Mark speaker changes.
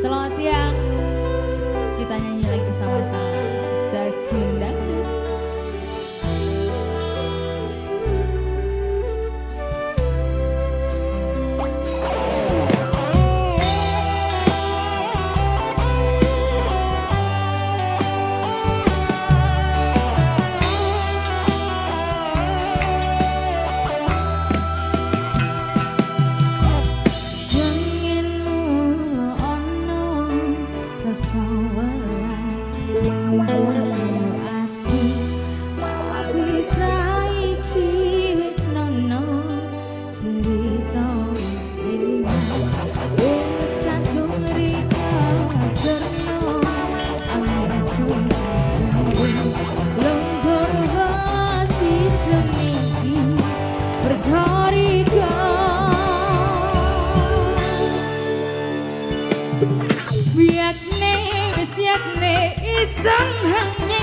Speaker 1: Selamat siang. Kita nyanyi lagi
Speaker 2: isang hanya